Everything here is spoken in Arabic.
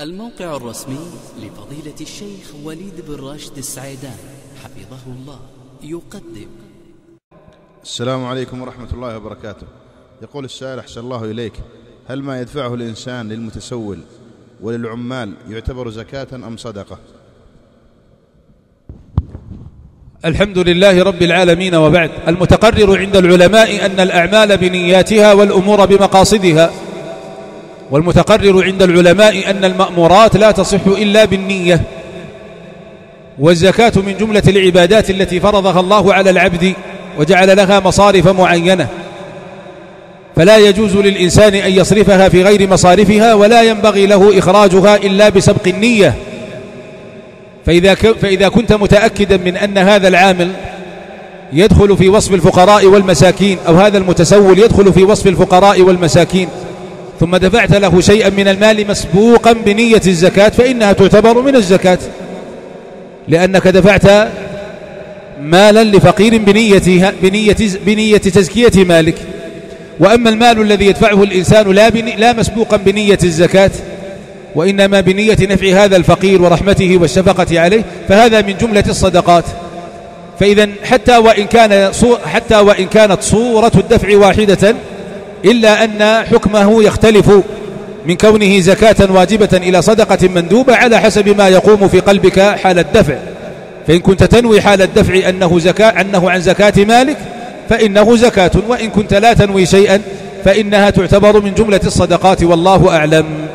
الموقع الرسمي لفضيلة الشيخ وليد بن راشد السعيدان حفظه الله يقدم. السلام عليكم ورحمة الله وبركاته. يقول السائل أحسن الله إليك. هل ما يدفعه الإنسان للمتسول وللعمال يعتبر زكاة أم صدقة؟ الحمد لله رب العالمين وبعد. المتقرر عند العلماء أن الأعمال بنياتها والأمور بمقاصدها. والمتقرر عند العلماء أن المأمورات لا تصح إلا بالنية والزكاة من جملة العبادات التي فرضها الله على العبد وجعل لها مصارف معينة. فلا يجوز للإنسان أن يصرفها في غير مصارفها ولا ينبغي له إخراجها إلا بسبق النية. فإذا, فإذا كنت متأكدا من أن هذا العامل يدخل في وصف الفقراء والمساكين أو هذا المتسول يدخل في وصف الفقراء والمساكين. ثم دفعت له شيئا من المال مسبوقا بنية الزكاة فإنها تعتبر من الزكاة. لأنك دفعت مالا لفقير بنية, بنية, بنية تزكية مالك. وأما المال الذي يدفعه الإنسان لا, لا مسبوقا بنية الزكاة وإنما بنية نفع هذا الفقير ورحمته والشفقة عليه فهذا من جملة الصدقات. فإذا حتى وإن كان حتى وإن كانت صورة الدفع واحدة إلا أن حكمه يختلف من كونه زكاة واجبة إلى صدقة مندوبة على حسب ما يقوم في قلبك حال الدفع. فإن كنت تنوي حال الدفع أنه, زكاة أنه عن زكاة مالك فإنه زكاة وإن كنت لا تنوي شيئا فإنها تعتبر من جملة الصدقات والله أعلم.